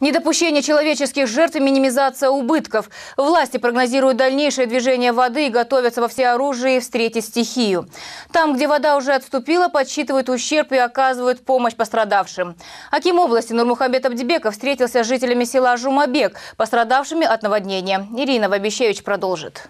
Недопущение человеческих жертв и минимизация убытков. Власти прогнозируют дальнейшее движение воды и готовятся во всеоружии встретить стихию. Там, где вода уже отступила, подсчитывают ущерб и оказывают помощь пострадавшим. Аким области Нурмухамбет Абдибеков встретился с жителями села Жумабек, пострадавшими от наводнения. Ирина Вабищевич продолжит.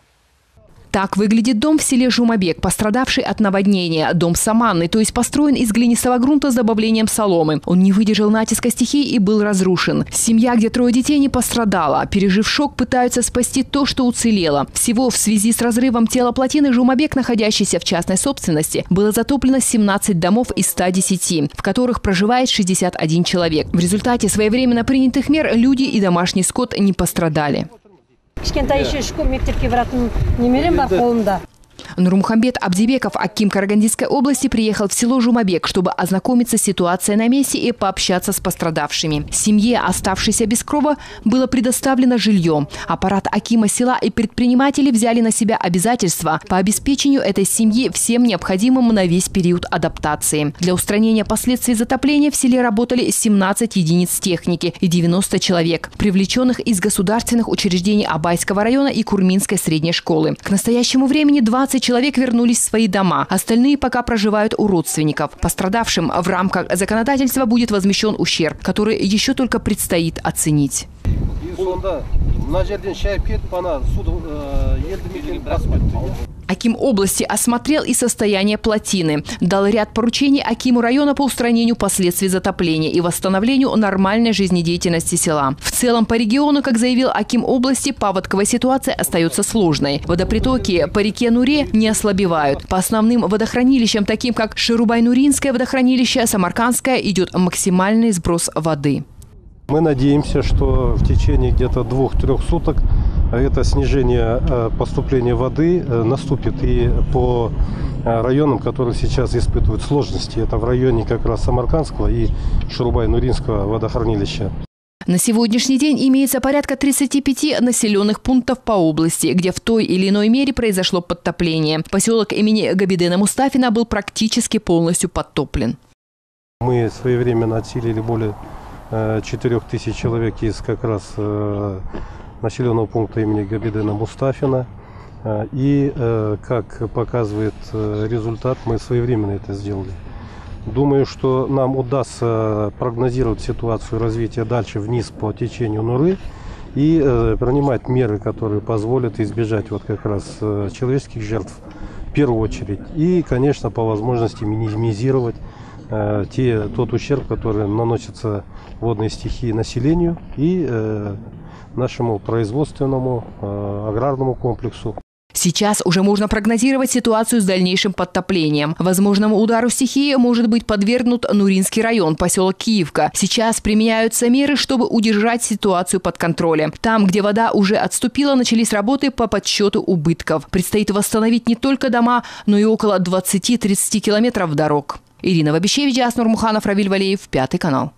Так выглядит дом в селе Жумабек, пострадавший от наводнения. Дом саманный, то есть построен из глинистого грунта с добавлением соломы. Он не выдержал натиска стихии и был разрушен. Семья, где трое детей, не пострадала. Пережив шок, пытаются спасти то, что уцелело. Всего в связи с разрывом тела плотины Жумабек, находящейся в частной собственности, было затоплено 17 домов из 110, в которых проживает 61 человек. В результате своевременно принятых мер люди и домашний скот не пострадали. Кішкентай еще школ мектепке баратын немерем бар қолымда Нурмухамбет Абдибеков, Аким Карагандинской области, приехал в село Жумабек, чтобы ознакомиться с ситуацией на месте и пообщаться с пострадавшими. Семье, оставшейся без крова, было предоставлено жилье. Аппарат Акима села и предприниматели взяли на себя обязательства по обеспечению этой семьи всем необходимым на весь период адаптации. Для устранения последствий затопления в селе работали 17 единиц техники и 90 человек, привлеченных из государственных учреждений Абайского района и Курминской средней школы. К настоящему времени 20 15 человек вернулись в свои дома. Остальные пока проживают у родственников. Пострадавшим в рамках законодательства будет возмещен ущерб, который еще только предстоит оценить. Аким области осмотрел и состояние плотины. Дал ряд поручений Акиму района по устранению последствий затопления и восстановлению нормальной жизнедеятельности села. В целом по региону, как заявил Аким области, паводковая ситуация остается сложной. Водопритоки по реке Нуре не ослабевают. По основным водохранилищам, таким как Ширубай-Нуринское водохранилище, Самаркандское, идет максимальный сброс воды. Мы надеемся, что в течение где-то двух-трех суток это снижение э, поступления воды э, наступит и по э, районам, которые сейчас испытывают сложности. Это в районе как раз Самаркандского и Шурубай-Нуринского водохранилища. На сегодняшний день имеется порядка 35 населенных пунктов по области, где в той или иной мере произошло подтопление. Поселок имени Габидена Мустафина был практически полностью подтоплен. Мы своевременно отселили более 4 тысяч человек из как раз населенного пункта имени Габидена Мустафина. Э, и, э, как показывает э, результат, мы своевременно это сделали. Думаю, что нам удастся прогнозировать ситуацию развития дальше вниз по течению Нуры и принимать меры, которые позволят избежать вот как раз человеческих жертв в первую очередь. И, конечно, по возможности минимизировать те, тот ущерб, который наносится водной стихии населению и нашему производственному э, аграрному комплексу. Сейчас уже можно прогнозировать ситуацию с дальнейшим подтоплением. Возможному удару стихии может быть подвергнут Нуринский район, поселок Киевка. Сейчас применяются меры, чтобы удержать ситуацию под контролем. Там, где вода уже отступила, начались работы по подсчету убытков. Предстоит восстановить не только дома, но и около 20-30 километров дорог. Ирина Вабищевич, Аснур Муханов, Равиль Валеев, Пятый канал.